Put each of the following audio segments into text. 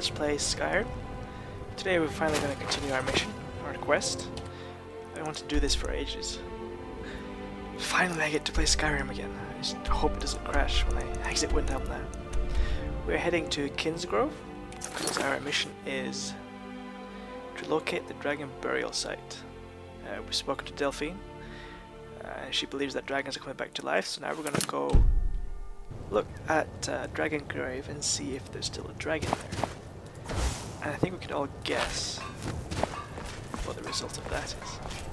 Let's Play Skyrim. Today we're finally going to continue our mission, our quest. I want to do this for ages. Finally I get to play Skyrim again. I just hope it doesn't crash when I exit Windhelm now. We're heading to Kynesgrove, because our mission is to locate the dragon burial site. Uh, we've spoken to Delphine, uh, and she believes that dragons are coming back to life, so now we're going to go look at uh, Dragon Grave and see if there's still a dragon there. And I think we can all guess what the result of that is.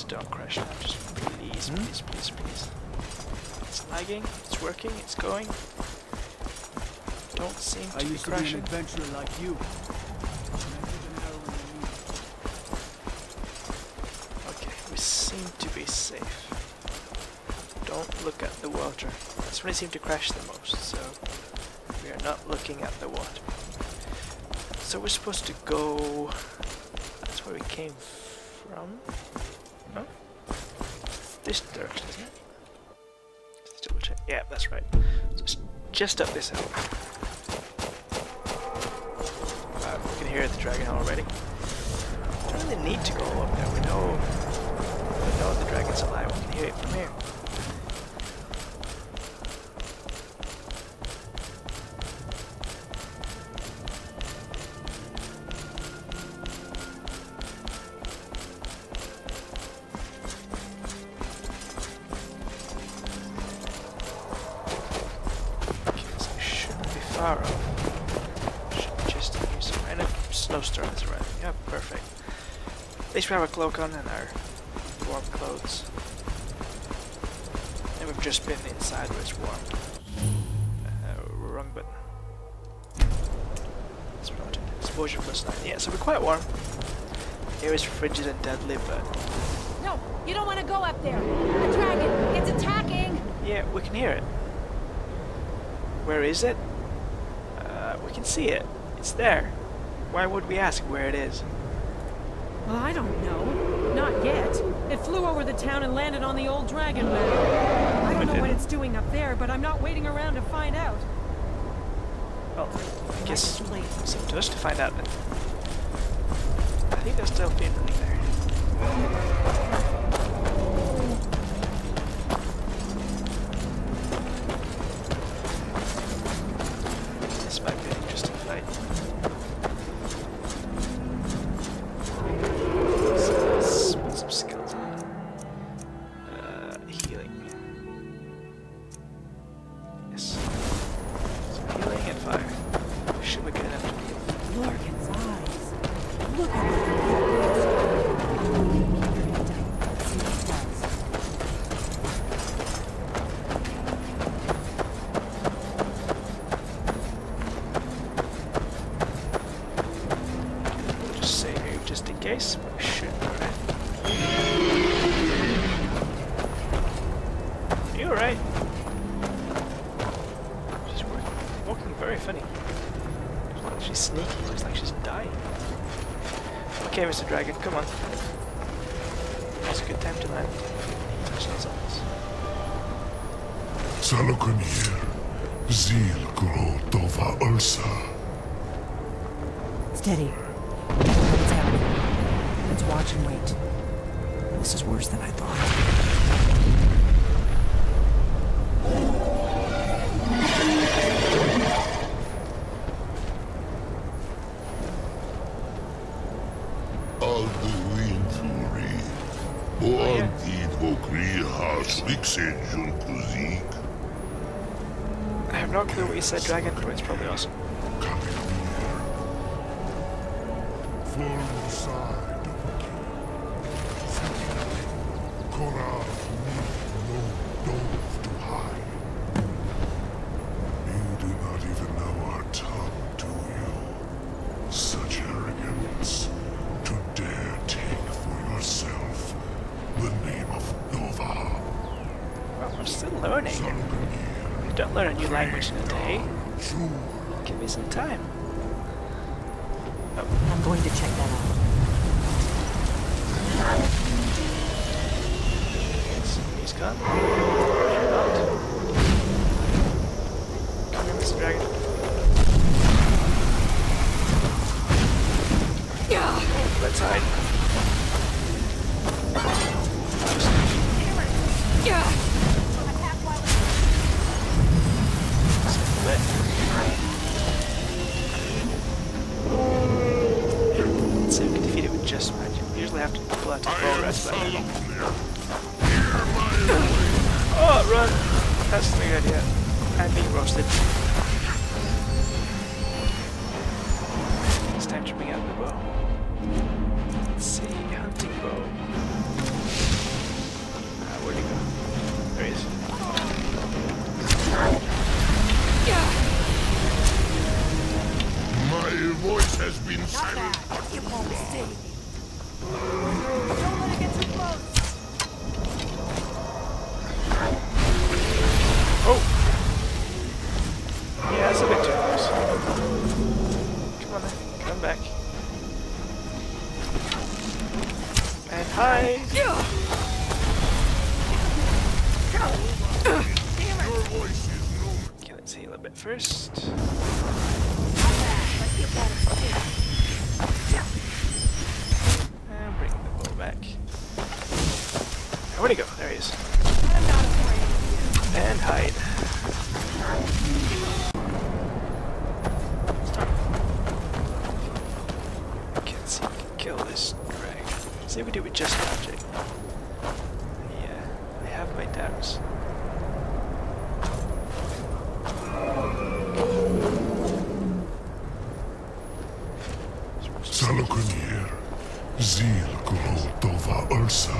Please don't crash now. Just please, Hmm? please, please, please. It's lagging. It's working. It's going. Don't seem to I be used to be an crashing. adventurer like you. Okay, we seem to be safe. Don't look at the water. That's when it seemed to crash the most, so we are not looking at the water. So we're supposed to go... That's where we came from? This direction, isn't it? Double check. Yeah, that's right. So it's just up this hill. Uh, we can hear the dragon already. Don't really need to go up there. We know, we know the dragon's alive. We can hear it from here. At least we have our cloak on and our warm clothes. And we've just been inside where it's warm. Uh, wrong button. That's what I wanted. Exposure plus 9. Yeah, so we're quite warm. Air is frigid and deadly, but No, you don't want to go up there. A dragon, it's attacking. yeah, we can hear it. Where is it? Uh, we can see it. It's there. Why would we ask where it is? Well, I don't know. Not yet. It flew over the town and landed on the old dragon map. I don't know what it's doing up there, but I'm not waiting around to find out. Well, I guess it's up to us to find out. I think there's still being running there. Case. but we should alright. You alright? She's walking very funny. She's sneaky, looks like she's dying. Okay, Mr. Dragon, come on. Now's a good time to land. Touch those others. Zil Gro Dova Ursa. Steady. What's happening? Let's watch and wait. This is worse than I thought. Alduinturi. Boantid Vokri Has Rixenjun Kuzik. I have no clue what you said, Dragon, but it's probably awesome. Coming near. Form language in a day. Give me some time. Usually have to pull out his I bow rest, but Sahloknir. Oh, run! That's the idea. I'm being roasted. It's time to bring out the bow. Let's see, hunting bow. Ah, where'd he go? There he is. My voice has been silenced. First. And bring the bow back. Where'd he go? There he is. And hide. Can't see if we can kill this dragon. See if we do it with just magic. Yeah, I have my doubts. Sahloknir. Zil Gulotova Ursa.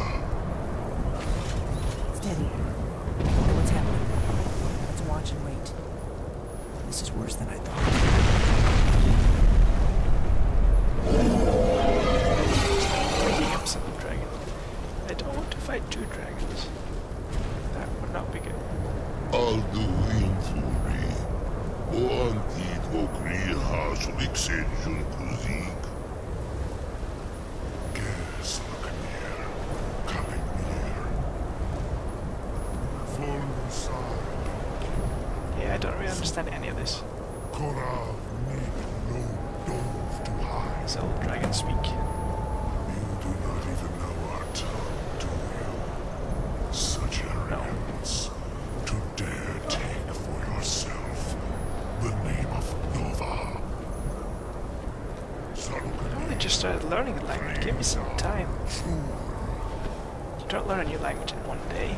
Steady. I know what's happening. Let's watch and wait. This is worse than I thought. Waking up some dragon. I don't want to fight two dragons. That would not be good. Alduin Furi. Oantid Vokri Hasuliksen Junkuzig. Ges Sahloknir. Kalimir. Volsar. Yeah, I don't really understand any of this. Korav Nik No Dove to hide. These old dragons speak. You do not even know our tongue, do you? Such arrogance to dare take for yourself the name of Dovah. I only just started learning a language. Give me some time. You don't learn a new language in one day.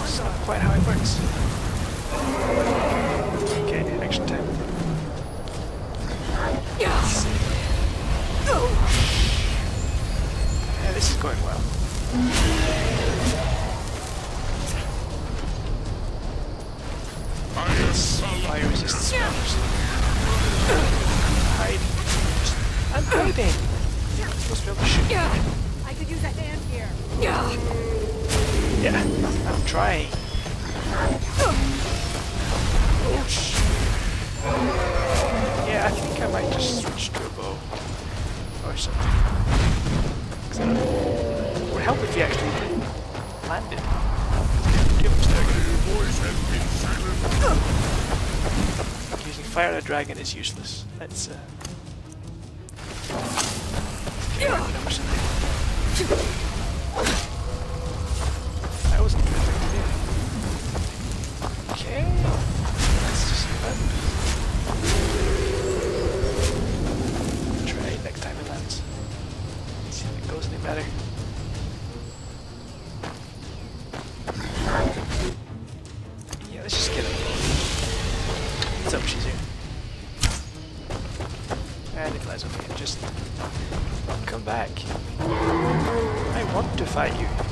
That's not quite how it works. Here. Yeah, I'm trying. Yeah, I think I might just switch to a bow. Or something. I It would help if you actually landed. Using fire at a dragon is useless. Let's, uh... get Thank you. To fight you.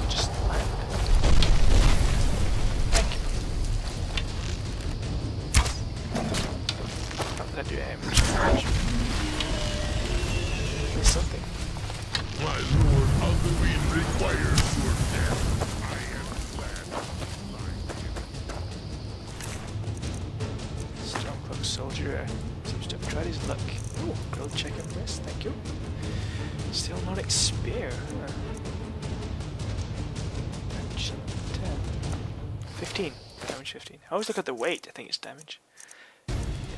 Look at the weight, I think it's damage.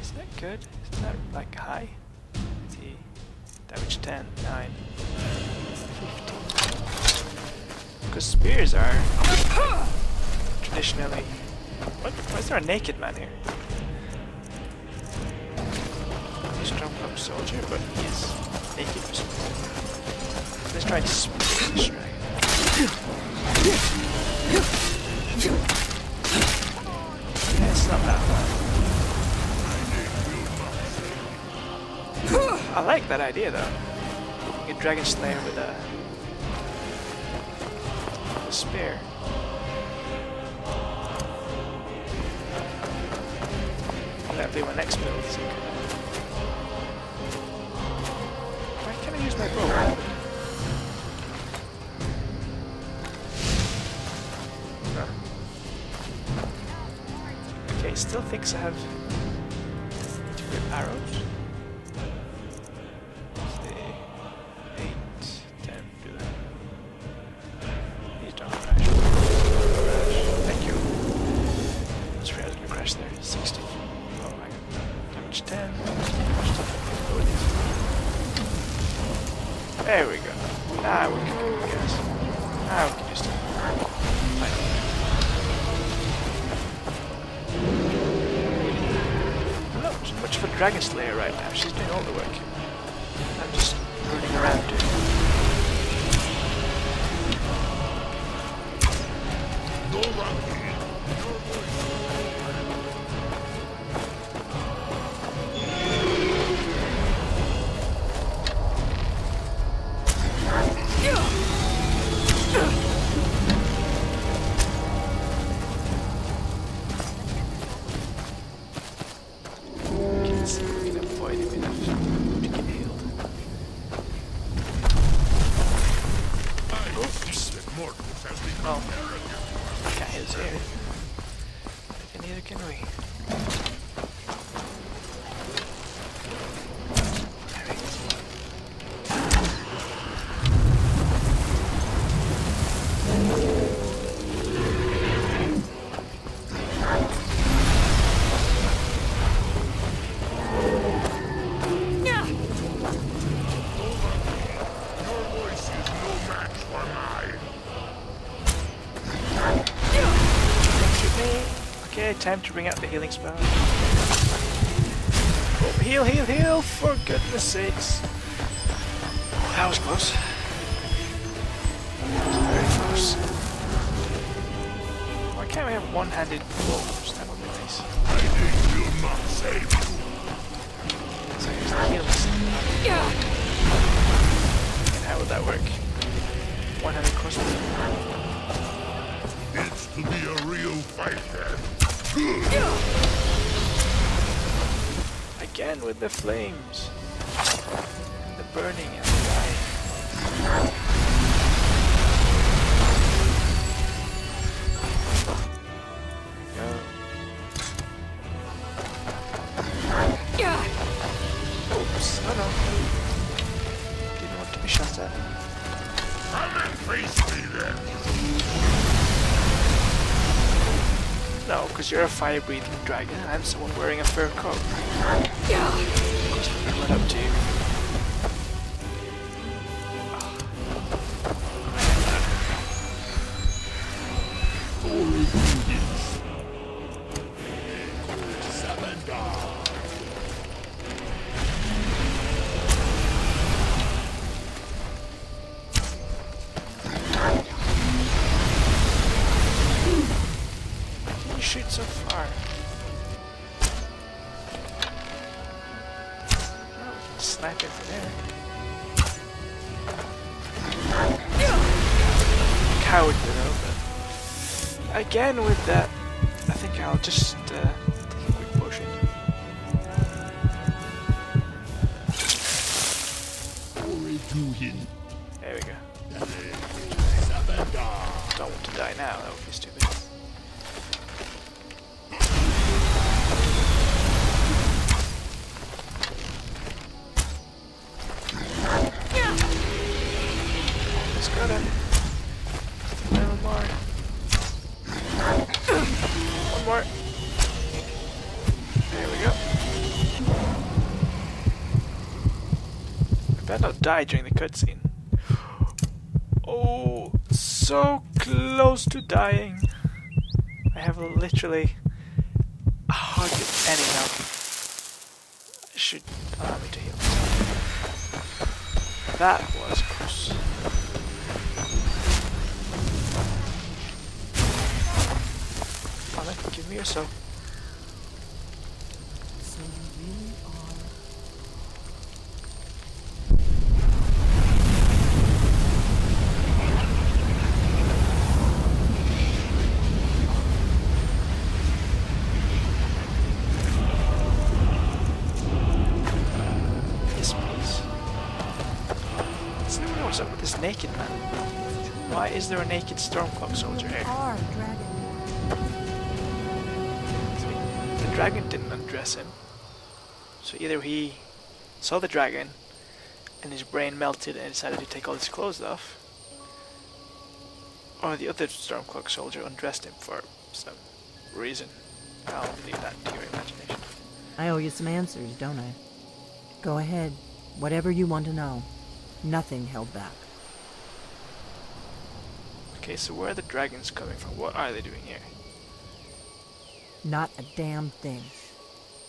Is that good? Is that like high? Damage 10, 9, 15. Because spears are traditionally. What? Why is there a naked man here? He's a soldier, but he's naked. Let's try to spear like that idea though. You can Dragon Slayer with uh, a, a spear. That'll be my next build. So uh, Why can't I use my bow? Okay, still thinks I have arrows. Not much a Dragon Slayer right now. She's doing all the work. I'm just running around doing Can't time to bring out the healing spell. Oh, heal, heal, heal! For goodness sakes. That was close. One-handed blows? That would be nice. I will not save you. So here's the heal myself. And how would that work? One-handed crossbow. It's to be a real fight then. Again with the flames. The burning and the dying. Because you're a fire-breathing dragon and I'm someone wearing a fur coat. I'm gonna run up to you. Again with that, I think I'll just uh, die during the cutscene. Oh, so close to dying. I have literally hardly any health. Should allow me to heal. That was close. Father, give me your soul. Is there a naked Stormcloak soldier here? The dragon didn't undress him. So either he saw the dragon and his brain melted and decided to take all his clothes off, or the other Stormcloak soldier undressed him for some reason. I'll leave that to your imagination. I owe you some answers, don't I? Go ahead. Whatever you want to know. Nothing held back. Okay, so where are the dragons coming from? What are they doing here? Not a damn thing.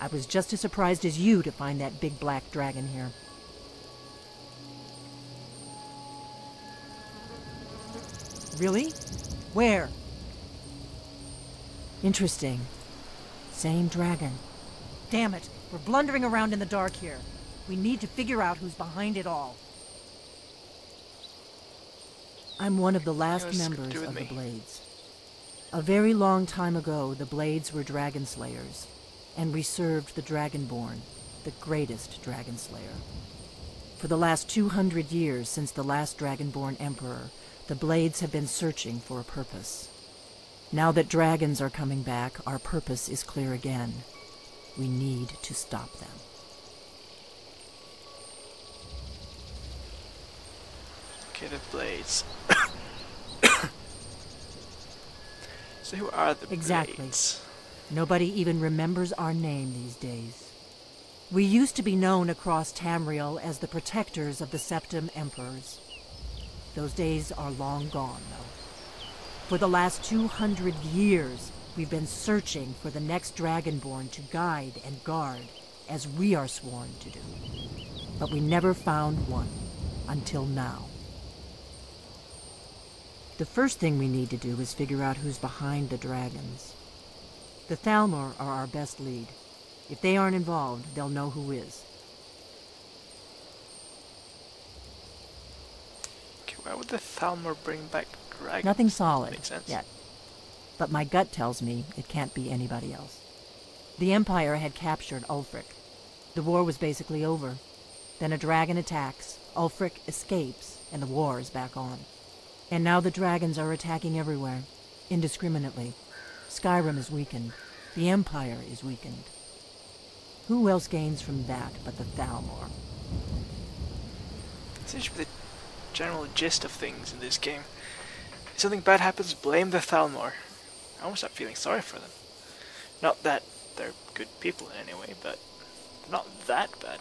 I was just as surprised as you to find that big black dragon here. Really? Where? Interesting. Same dragon. Damn it, we're blundering around in the dark here. We need to figure out who's behind it all. I'm one of the last members of the. Blades. A very long time ago, the Blades were dragon slayers, and we served the Dragonborn, the greatest dragon slayer. For the last 200 years since the last Dragonborn Emperor, the Blades have been searching for a purpose. Now that dragons are coming back, our purpose is clear again. We need to stop them. The blades. so who are the Exactly. blades? Nobody even remembers our name these days. We used to be known across Tamriel as the protectors of the Septim Emperors. Those days are long gone, though. For the last 200 years, we've been searching for the next Dragonborn to guide and guard, as we are sworn to do. But we never found one, until now. The first thing we need to do is figure out who's behind the dragons. The Thalmor are our best lead. If they aren't involved, they'll know who is. Okay, why would the Thalmor bring back dragons? Nothing solid Makes sense. yet. But my gut tells me it can't be anybody else. The Empire had captured Ulfric. The war was basically over. Then a dragon attacks, Ulfric escapes, and the war is back on. And now the dragons are attacking everywhere, indiscriminately. Skyrim is weakened. The Empire is weakened. Who else gains from that but the Thalmor? Seems to the general gist of things in this game. If something bad happens, blame the Thalmor. I almost start feeling sorry for them. Not that they're good people in any way, but not that bad.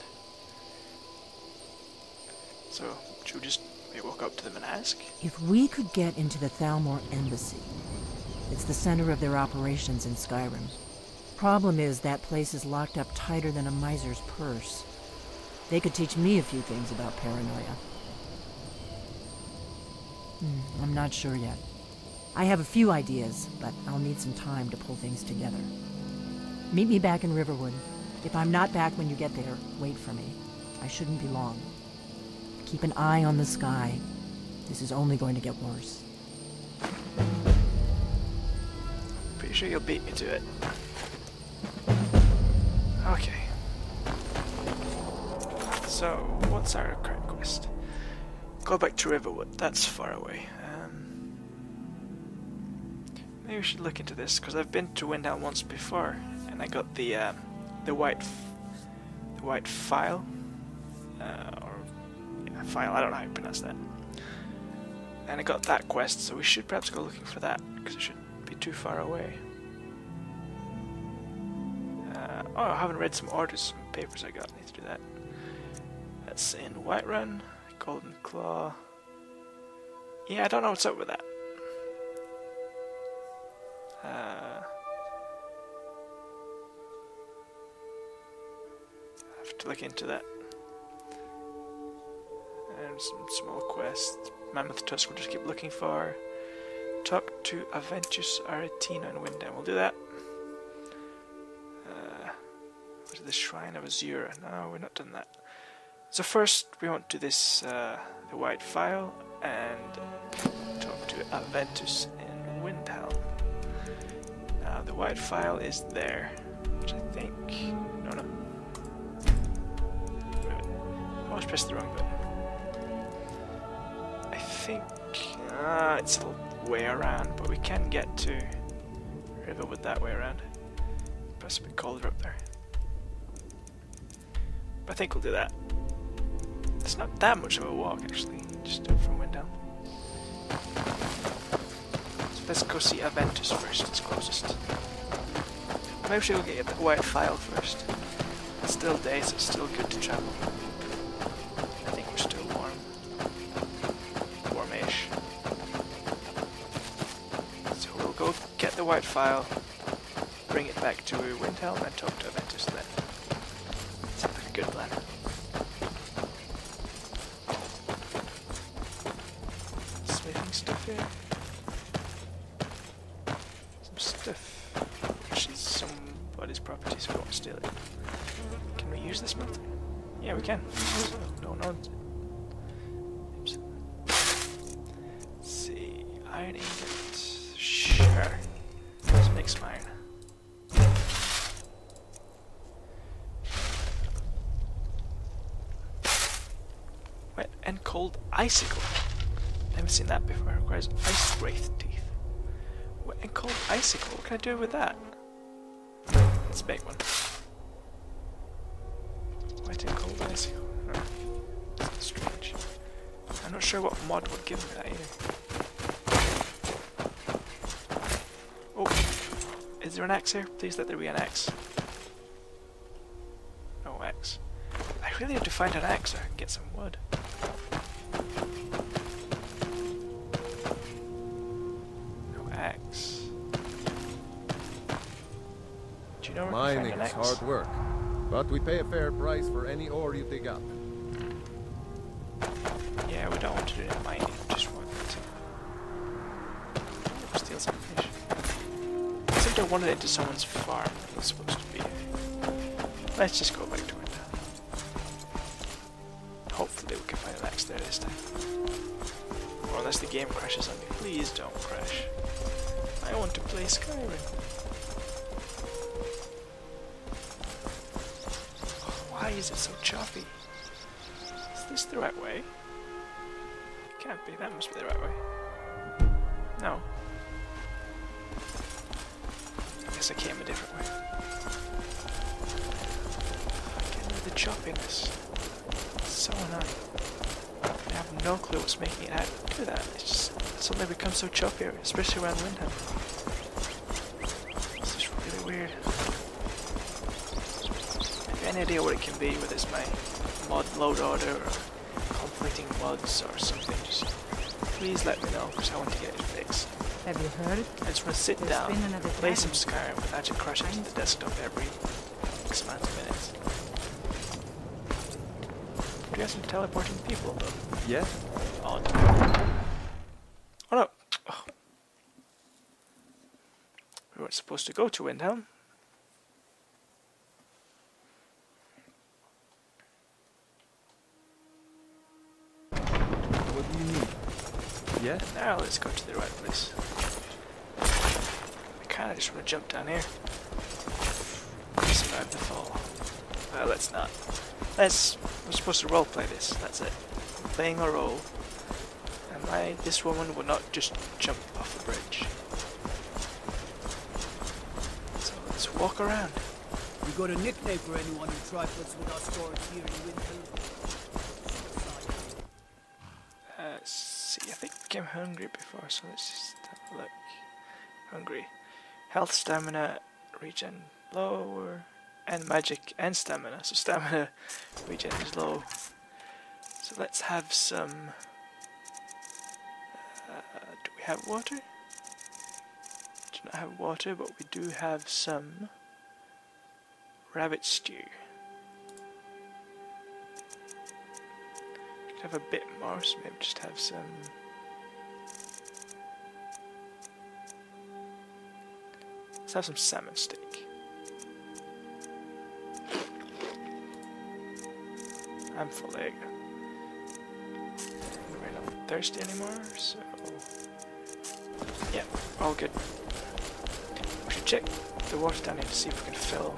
So, should we just maybe walk up to them and ask? If we could get into the Thalmor Embassy, it's the center of their operations in Skyrim. Problem is, that place is locked up tighter than a miser's purse. They could teach me a few things about paranoia. Hmm, I'm not sure yet. I have a few ideas, but I'll need some time to pull things together. Meet me back in Riverwood. If I'm not back when you get there, wait for me. I shouldn't be long. Keep an eye on the sky. This is only going to get worse. Pretty sure you'll beat me to it. Okay. So, what's our current quest? Go back to Riverwood. That's far away. Um, maybe we should look into this because I've been to Windhelm once before, and I got the um, the white the white Phial uh, Phial. I don't know how you pronounce that. And I got that quest, so we should perhaps go looking for that, because it shouldn't be too far away. Uh, oh, I haven't read some orders, some papers I got. I need to do that. That's in Whiterun, Golden Claw. Yeah, I don't know what's up with that. Uh, I have to look into that. And some small quests. Mammoth Tusk we'll just keep looking for. Talk to Aventus Aretino and Windhelm. We'll do that. Uh, to the Shrine of Azura. No, we're not done that. So first we want to do this, uh, the White Phial, and talk to Aventus in Windhelm. Now the White Phial is there, which I think... No, no. I always pressed the wrong button. I think uh, it's a little way around, but we can get to Riverwood that way around. Press a bit colder up there. But I think we'll do that. It's not that much of a walk actually, just from Windhelm. So let's go see Aventus first, it's closest. Maybe we'll get the white Phial first. It's still day, so it's still good to travel. I think we're still warm. Warmish. So we'll go get the white Phial, bring it back to Windhelm and talk to Aventus then. Sounds like a good plan. Smithing stuff here. Some stuff. Which is somebody's property, so we won't steal it. Can we use this smelter? Yeah, we can. No, no. Icicle. Never seen that before. It requires ice wraith teeth. What, and cold icicle. What can I do with that? Let's make one. Wet and cold icicle. Strange. I'm not sure what mod would give me that either. Oh, is there an X here? Please let there be an X. No X. I really have to find an X so I can get some wood. Mining is hard work, but we pay a fair price for any ore you dig up. Yeah, we don't want to do any mining, we just want to steal some fish. Except I wanted into someone's farm that was supposed to be. Let's just go back to it now. Hopefully we can find an axe there this time. Or unless the game crashes on me. Please don't crash. I want to play Skyrim. Is it so choppy? Is this the right way? It Can't be, that must be the right way. No. I guess I came a different way. Getting of the choppiness. It's so annoying. I have no clue what's making it do that. It's just suddenly becomes so choppy, especially around Windhelm. It's just really weird. Have you any idea what it can be, whether it's my mod load order or conflicting mods or something, just please let me know because I want to get it fixed. Have you heard? I just want to sit There's down, been another play dragon. some Skyrim without it crashing to the desktop every X amount of minutes. Do you have some teleporting people though? Yes? Odd. Oh no! Oh. We weren't supposed to go to Windhelm. Let's go to the right place. I kinda just wanna jump down here. Survive the fall. Well, let's not. Let's. We're supposed to roleplay this, that's it. I'm playing a role. And my, this woman will not just jump off the bridge. So let's walk around. You got a nickname for anyone who trifles with our storage here in Windhelm? Became hungry before, so let's just look. Hungry. Health, stamina, regen lower, and magic and stamina. So stamina regen is low. So let's have some. Uh, do we have water? Do not have water, but we do have some rabbit stew. Could have a bit more, so maybe just have some. Let's have some salmon steak. I'm full egg. We're not thirsty anymore, so yeah, all good. We should check the water down here to see if we can fill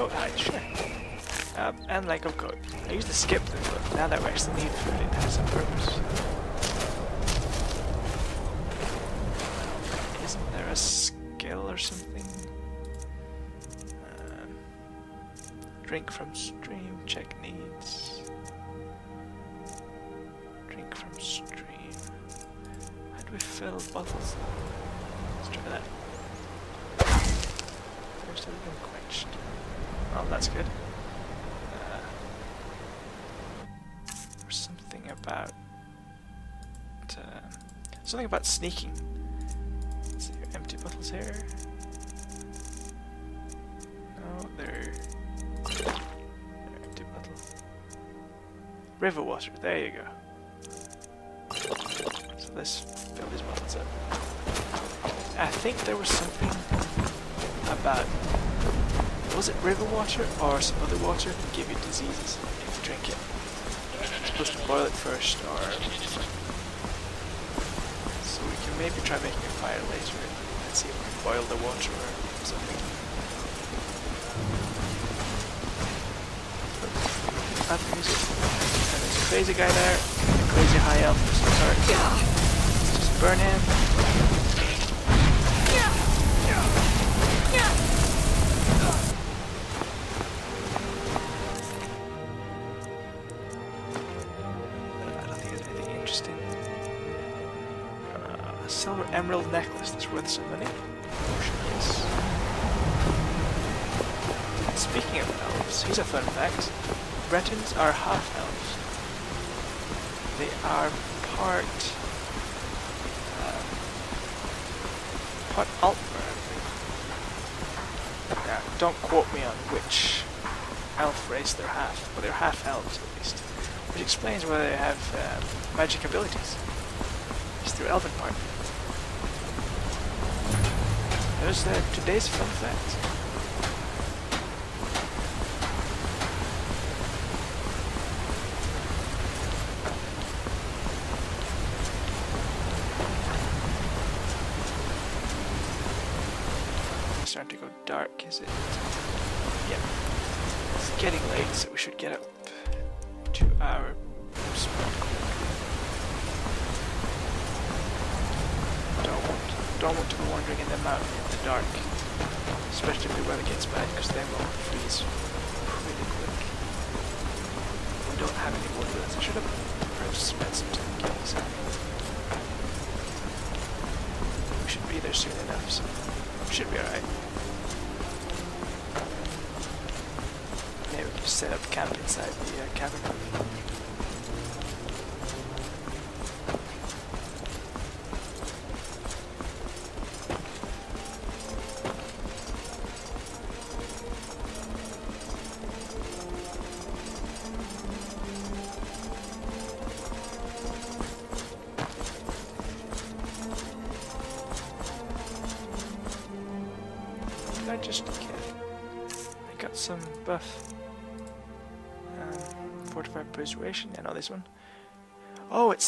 goat hide? Sure. Um, and like of goat. I used to skip them, but now that we actually need food, it has a purpose. Isn't there a skill or something? Um, drink from stream, check needs. Drink from stream. How do we fill bottles? Let's try that. Thirst has been quenched. Oh, that's good. Uh, there's something about uh, something about sneaking. Empty bottles here. No, they're, empty bottles. River water. There you go. So let's fill these bottles up. I think there was something about was it river water or some other water that give you diseases if you drink it? You're supposed to boil it first or so we can maybe try making a fire later and see if we can boil the water or something. Bad music. And there's a crazy guy there, a crazy high elf of some sort. Just burn him. I emerald necklace that's worth some money. Speaking of elves, here's a fun fact. Bretons are half elves. They are part uh, part Altmer, I think. Now, don't quote me on which elf race they're half, but they're half elves at least, which explains why they have um, magic abilities. It's their elven part. There's uh, today's fun fact. Set up camp inside the uh, cavern.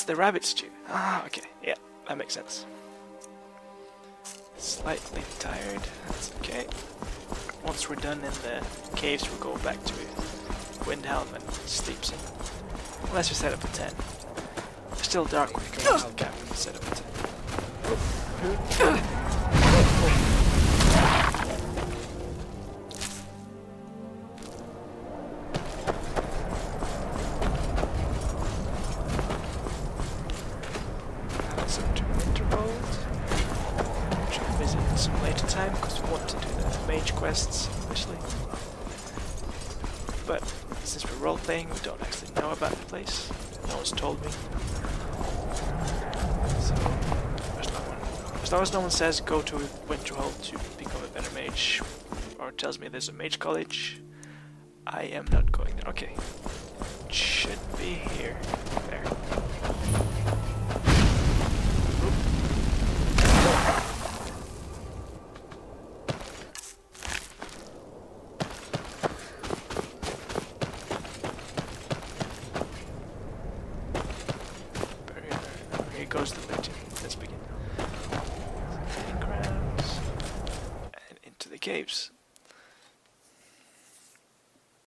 It's the rabbit stew. Ah, okay. Yeah, that makes sense. Slightly tired. That's okay. Once we're done in the caves, we'll go back to Windhelm and sleep some. Unless we set up a tent. It's still dark when we come to the camp set up 10. Some place. No one's told me. So, as long, as long as no one says go to Winterhold to become a better mage, or tells me there's a mage college, I am not going there. Okay. Should be here.